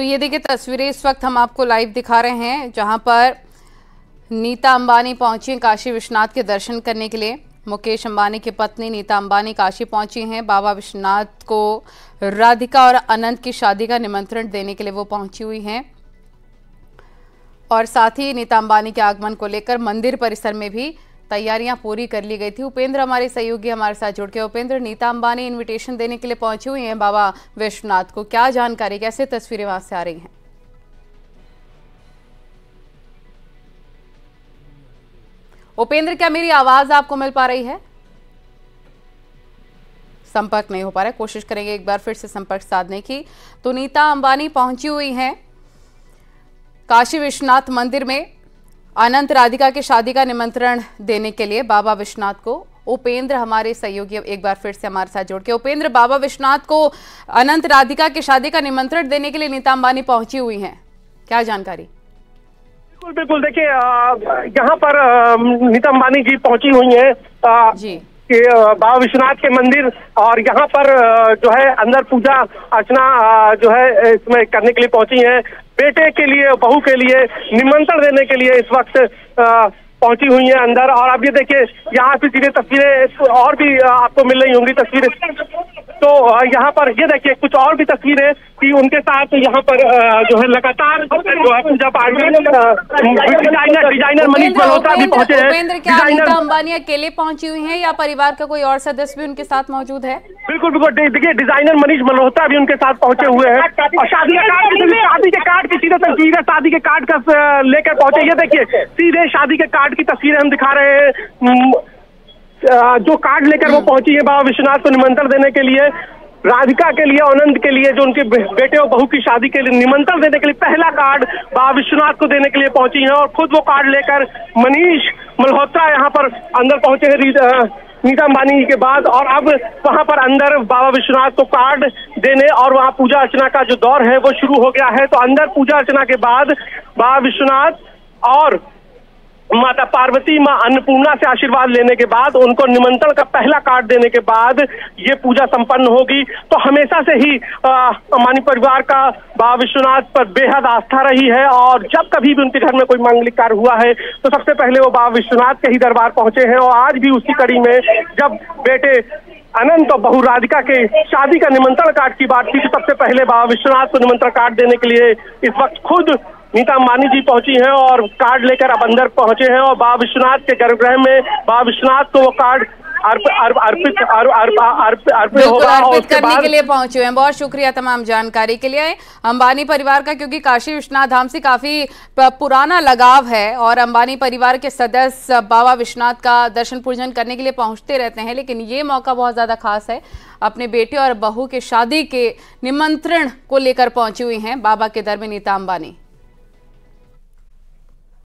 तो ये देखिए तस्वीरें इस वक्त हम आपको लाइव दिखा रहे हैं, जहाँ पर नीता अंबानी पहुँची काशी विश्वनाथ के दर्शन करने के लिए। मुकेश अंबानी की पत्नी नीता अंबानी काशी पहुँची हैं। बाबा विश्वनाथ को राधिका और अनंत की शादी का निमंत्रण देने के लिए वो पहुँची हुई हैं। और साथ ही नीता अंबानी के आगमन को लेकर मंदिर परिसर में भी तैयारियाँ पूरी कर ली गई थी। उपेंद्र हमारे सहयोगी हमारे साथ जुड़ के उपेंद्र, नीता अंबानी इन्विटेशन देने के लिए पहुँची हुई हैं बाबा विश्वनाथ को। क्या जानकारी, कैसे तस्वीरें वहाँ से आ रही हैं? उपेंद्र, क्या मेरी आवाज़ आपको मिल पा रही है? संपर्क नहीं हो पा रहा है। कोशिश करेंगे एक बार फिर से संपर्क साधने की। तो नीता अंबानी पहुँची हुई हैं काशी विश्वनाथ मंदिर में। अनंत राधिका की शादी का निमंत्रण देने के लिए बाबा विश्वनाथ को उपेंद्र हमारे सहयोगी एक बार फिर से हमारे साथ जोड़ के उपेंद्र बाबा विश्वनाथ को अनंत राधिका की शादी का निमंत्रण देने के लिए नीता अंबानी पहुँची हुई हैं। क्या जानकारी? बिल्कुल बिल्कुल। देखिए यहाँ पर नीता अंबानी जी पहुँची हुई हैं। जी। कि बाबा विश्वनाथ के मंदिर और यहाँ पर जो है अंदर पूजा, अर्चना जो है इसमें करने के लिए पहुँची है। बेटे के लिए, बहू के लिए, निमंत्रण देने के लिए इस वक्त पहुँची हुई हैं अंदर और अब ये देखिए यहाँ से सीधे तस्वीरें और भी आपको मिल रही होंगी तस्वीरें। तो यहाँ पर ये देखिए कुछ और भी तस्वीरें कि उनके साथ यहाँ पर जो है लगातार जो है पूजा पाठ में डिज़ाइनर डिज़ाइनर मनीष मल्होत्रा भी पहुँचे हैं। डिज़ाइनर अंबानी अकेले पहुँची हुई हैं या परिवार का कोई और सदस्य भी उनके साथ मौजूद है? बिल्कुल बिल्कुल। देखिए डिज़ाइनर मनीष मल्होत्रा भी उनके साथ पहुँचे हुए हैं। और शादी तस्वीर शादी के कार्ड का लेकर पहुँचे। ये देखिए, सीधे शादी के कार्ड की तस्वीरें हम दिखा रहे हैं। जो कार्ड लेकर वो पहुँची है बाबा विश्वनाथ को निमंत्रण देने के लिए, राधिका के लिए, आनंद के लिए, जो उनके बेटे और बहू की शादी के लिए निमंत्रण देने के लिए पहला कार्ड बाबा विश्वनाथ को देने के लिए पहुँची है और खुद वो कार्ड लेकर मनीष मल्होत्रा यहाँ पर अंदर पहुँचे हैं। नीता अंबानी के बाद और अब वहाँ पर अंदर बाबा विश्वनाथ को कार्ड देने और वहाँ पूजा अर्चना का जो दौर है वो शुरू हो गया है। तो अंदर पूजा अर्चना के बाद बाबा विश्वनाथ और माता पार्वती माँ अन्नपूर्णा से आशीर्वाद लेने के बाद उनको निमंत्रण का पहला कार्ड देने के बाद ये पूजा संपन्न होगी। तो हमेशा से ही अ, अंबानी परिवार का बाबा विश्वनाथ पर बेहद आस्था रही है और जब कभी भी उनके घर में कोई मांगलिक कार्य हुआ है तो सबसे पहले वो बाबा विश्वनाथ के ही दरबार पहुँचे हैं और आज भी उसी कड़ी में जब बेटे अनंत और बहु राधिका के शादी का निमंत्रण कार्ड की बात थी तो सबसे पहले बाबा विश्वनाथ को निमंत्रण कार्ड देने के लिए इस वक्त खुद नीता अंबानी जी पहुँची हैं और कार्ड लेकर अब अंदर पहुँचे हैं और बाबा विश्वनाथ के गर्भगृह में बाबा विश्वनाथ को वो कार्ड अर्प, अर्प, अर्पित अर्प, अर्प, अर्प, अर्पित होगा अर्पित करने के लिए पहुँचे हुए हैं। बहुत शुक्रिया तमाम जानकारी के लिए। अंबानी परिवार का क्योंकि काशी विश्वनाथ धाम से काफ़ी पुराना लगाव है और अंबानी परिवार के सदस्य बाबा विश्वनाथ का दर्शन पूजन करने के लिए पहुँचते रहते हैं लेकिन ये मौका बहुत ज़्यादा खास है। अपने बेटे और बहू के शादी के निमंत्रण को लेकर पहुँची हुई हैं बाबा के दर में नीता अंबानी।